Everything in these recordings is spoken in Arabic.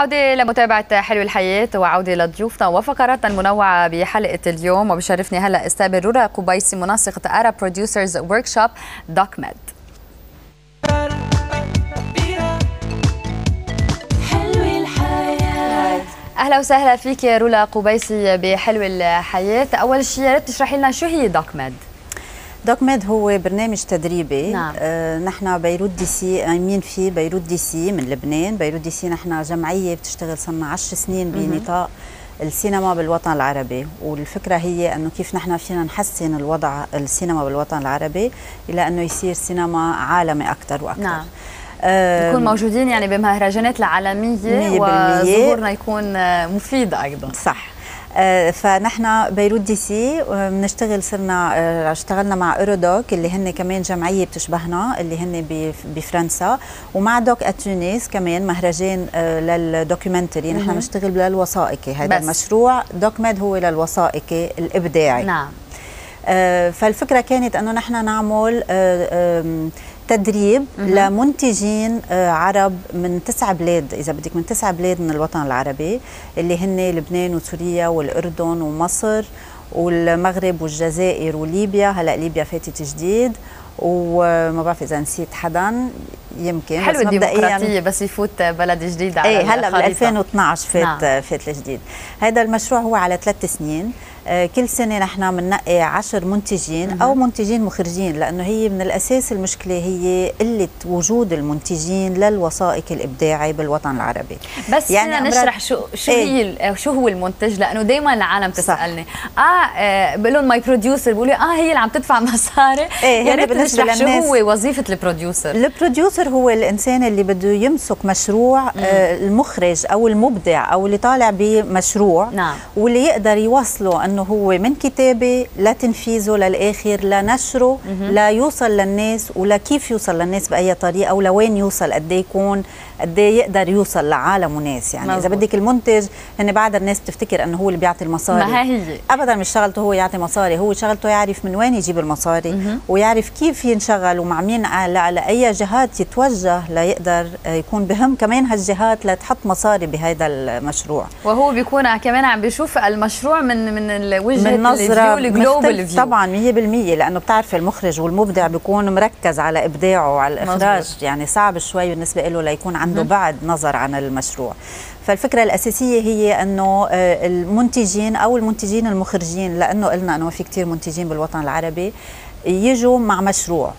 عودة لمتابعة حلو الحياة وعودة لضيوفنا وفقراتنا المنوعة بحلقة اليوم وبشرفني هلا استقبل رولا قبيسي منسقة أرا producers workshop DOCmed أهلا وسهلا فيك يا رولا قبيسي بحلو الحياة. أول شيء يا ريت تشرحي لنا شو هي DOCmed DOCmed هو برنامج تدريبي. نعم. آه نحن Beirut DC قايمين فيه Beirut DC من لبنان. Beirut DC نحن جمعية بتشتغل صرنا 10 سنين بنطاق السينما بالوطن العربي. والفكرة هي إنه كيف نحن فينا نحسن الوضع السينما بالوطن العربي إلى إنه يصير سينما عالمي أكثر وأكثر نعم. نكون موجودين يعني بمهرجانات العالمية وظهورنا يكون مفيد أيضا. صح. آه فنحن Beirut DC بنشتغل صرنا آه اشتغلنا مع Eurodoc اللي هن كمان جمعية بتشبهنا اللي هن بفرنسا ومع Doc à Tunis كمان مهرجان آه لل documentary. نحن بنشتغل للوثائقي. هذا المشروع. DOCmed هو للوثائقي الإبداعي. نعم. فالفكرة كانت إنه نحن نعمل تدريب لمنتجين عرب من تسع بلاد إذا بدك من تسع بلاد من الوطن العربي اللي هن لبنان وسوريا والأردن ومصر والمغرب والجزائر وليبيا. هلأ ليبيا فاتت جديد وما بعرف إذا نسيت حدا يمكن حلو الديمقراطية بس يفوت بلد جديد على إيه هلا بال 2012 فات نعم. فات الجديد. هذا المشروع هو على ثلاث سنين. كل سنة نحن بننقي 10 منتجين أو منتجين مخرجين لأنه هي من الأساس المشكلة هي قلة وجود المنتجين للوثائق الإبداعي بالوطن العربي. بس يعني نشرح شو شو إيه؟ هي شو هو المنتج؟ لأنه دائما العالم تسألني. آه, آه بقول لهم ماي producer بقولوا آه هي اللي عم تدفع مصاري. إيه يا ريت نشرح شو هو وظيفة ال producer. ال producer هو الإنسان اللي بده يمسك مشروع آه المخرج أو المبدع أو اللي طالع بمشروع نعم. واللي يقدر يوصله إنه هو من كتابة لتنفيذه للآخر لنشره ليوصل للناس ولكيف يوصل للناس بأي طريقة ولوين يوصل قد يكون قد يقدر يوصل لعالم وناس. يعني مزبوط. اذا بدك المنتج هن بعد الناس بتفتكر إنه هو اللي بيعطي المصاري. ما هي ابدا مش شغلته هو يعطي مصاري هو شغلته يعرف من وين يجيب المصاري مه. ويعرف كيف ينشغل ومع مين على أي جهات يتوجه ليقدر يكون بهم كمان هالجهات لتحط مصاري بهذا المشروع. وهو بيكون كمان عم بيشوف المشروع من من الوجهه من نظرة ال global view طبعا 100% لأنه بتعرف المخرج والمبدع بيكون مركز على إبداعه وعلى الإخراج. مزبوط. يعني صعب شوي بالنسبة له ليكون عنده بعد نظر عن المشروع. فالفكرة الأساسية هي أنه المنتجين أو المنتجين المخرجين لأنه قلنا أنه في كتير منتجين بالوطن العربي يجوا مع مشروع.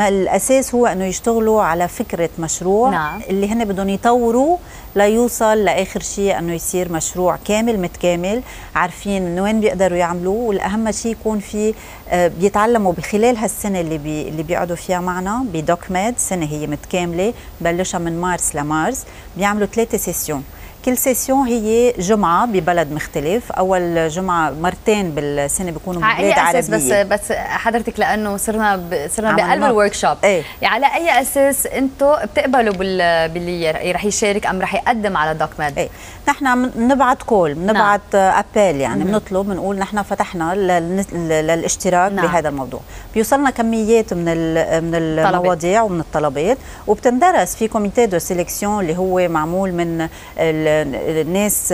الأساس هو إنه يشتغلوا على فكرة مشروع نعم. اللي هن بدهم يطوروا ليوصل لآخر شيء أنه يصير مشروع كامل متكامل. عارفين من وين بيقدروا يعملوه والأهم شيء يكون في بيتعلموا بخلال هالسنة اللي بي اللي بيقعدوا فيها معنا بدوك ميد سنة هي متكاملة بلشها من مارس لمارس بيعملوا ثلاثة sessions كل session هي جمعة ببلد مختلف. أول جمعة مرتين بالسنة بيكونوا ببلاد على أساس عربية. بس بس حضرتك لأنه صرنا ب... صرنا بقلب ال workshop إيه؟ يعني على أي أساس أنتم بتقبلوا بال... باللي رح يشارك أم رح يقدم على DOCmed؟ إيه. نحن بنبعت call بنبعت نعم. appel يعني بنطلب بنقول نحن فتحنا لل... للاشتراك نعم. بهذا الموضوع. بيوصلنا كميات من ال... من المواضيع ومن الطلبات. وبتندرس في comité de sélection اللي هو معمول من ال... الناس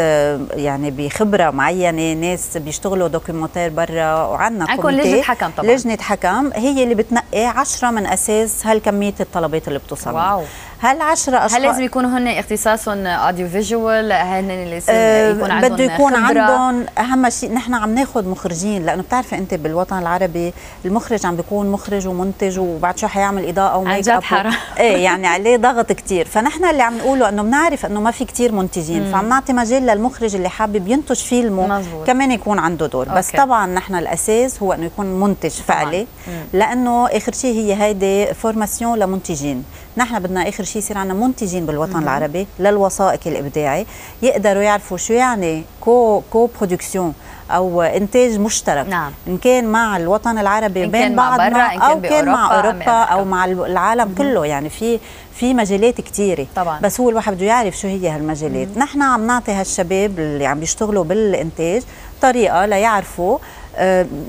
يعني بخبرة معينة ناس بيشتغلوا documentaire برا وعندنا comité. لجنة حكم طبعا. لجنة حكم هي اللي بتنقي 10 من أساس هالكمية الطلبات اللي بتوصل wow. هل 10 اشخاص هل لازم يكونوا هن اختصاصهم اوديو فيجوال هن اللي لازم يكون عندهم بده يكون خبرة. عندهم أهم شيء نحن عم ناخذ مخرجين لأنه بتعرفي أنت بالوطن العربي المخرج عم بيكون مخرج ومنتج وبعد شو حيعمل إضاءة و make up حرام. إيه يعني عليه ضغط كثير فنحن اللي عم نقوله إنه بنعرف إنه ما في كثير منتجين فعم نعطي مجال للمخرج اللي حابب ينتج فيلمه مزبوط. كمان يكون عنده دور. okay. بس طبعا نحن الأساس هو إنه يكون منتج فعلي لأنه آخر شيء هي هيدي formation لمنتجين. نحن بدنا آخر شيء يصير عندنا منتجين بالوطن مم. العربي للوثائق الإبداعي يقدروا يعرفوا شو يعني co co-production أو إنتاج مشترك نعم. إن كان مع الوطن العربي إن بين بعضنا كان أو كان مع أوروبا أو. مع العالم كله يعني في في مجالات كثيره طبعا. بس هو الواحد بده يعرف شو هي هالمجالات نحن عم نعطي هالشباب اللي عم بيشتغلوا بالإنتاج طريقة ليعرفوا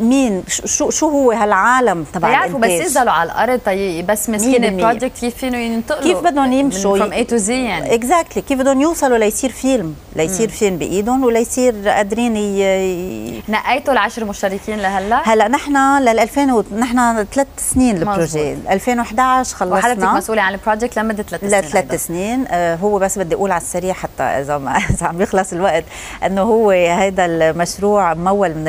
مين؟ شو شو هو هالعالم تبع يعرفوا بس ينزلوا على الأرض طيب بس مسكين البروجكت كيف فينه ينتقلوا؟ كيف بدهم يمشوا؟ from A to Z يعني. exactly كيف بدهم يوصلوا ليصير فيلم؟ ليصير مم. فيلم بإيدهم وليصير قادرين ي... نقيتوا العشر مشتركين لهلا؟ هلا نحن لل 2000 و... نحن ثلاث سنين ال projet. 2011 خلصنا. وحضرتك مسؤولة عن ال project لمدة ثلاث سنين لثلاث سنين. آه هو بس بدي أقول على السريع حتى إذا ما إذا عم يخلص الوقت إنه هو هذا المشروع ممول من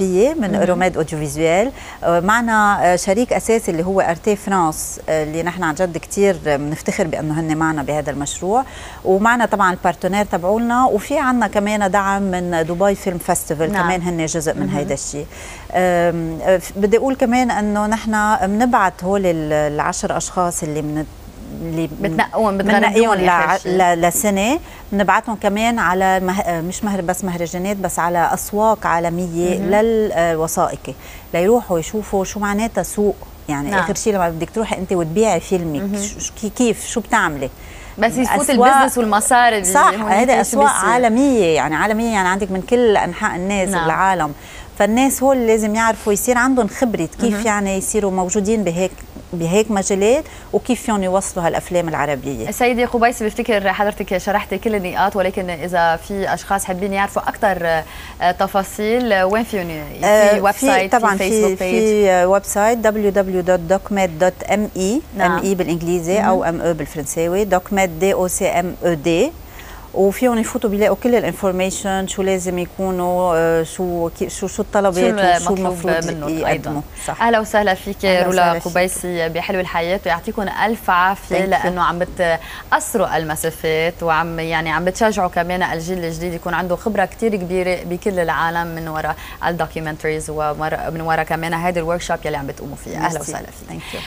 الأوروبية من Euromed Audiovisuel معنا شريك أساسي اللي هو ARTE France اللي نحن عن جد كثير بنفتخر بأنه هن معنا بهذا المشروع. ومعنا طبعا ال partenaires تبعولنا. وفي عنا كمان دعم من Dubai Film Festival نعم. كمان هن جزء من هيدا الشيء. بدي أقول كمان أنه نحن بنبعث هول العشر أشخاص اللي من اللي بتنقوهم بتغنيهم لسنة. بنبعثهم كمان على مه... مش مهر بس مهرجانات بس على أسواق عالمية للوثائقي ليروحوا يشوفوا شو معناتها سوق. يعني نعم. آخر شيء لما بدك تروحي أنت وتبيعي فيلمك كيف؟ شو بتعملي؟ بس يفوت البزنس والمسار اللي صح هذا أسواق عالمية. يعني عالمية يعني عندك من كل أنحاء الناس نعم. العالم فالناس هول لازم يعرفوا يصير عندهم خبرة كيف يعني يصيروا موجودين بهيك بهيك مجالات وكيف فيهم يوصلوا هالأفلام العربية؟ سيدي قبيس بفتكر حضرتك شرحتي كل النقاط ولكن إذا في أشخاص حابين يعرفوا أكثر تفاصيل وين فيهم في website طبعا في فيسبوك في, في website www.docmed.me نعم. M E بالإنجليزي أو M E بالفرنساوي docmed D O C M E D وفيهم يفوتوا بيلاقوا كل ال information شو لازم يكونوا شو شو شو الطلبات وشو المفروض أيضا. صح. أهلا وسهلا فيك رولا قبيسي بحلو الحياة ويعطيكم ألف عافية لأنه عم بتقصروا المسافات وعم يعني عم بتشجعوا كمان الجيل الجديد يكون عنده خبرة كثير كبيرة بكل العالم من وراء ال documentaries ومن وراء كمان هيدي ال workshop يلي عم بتقوموا فيها أهلا وسهلا فيك.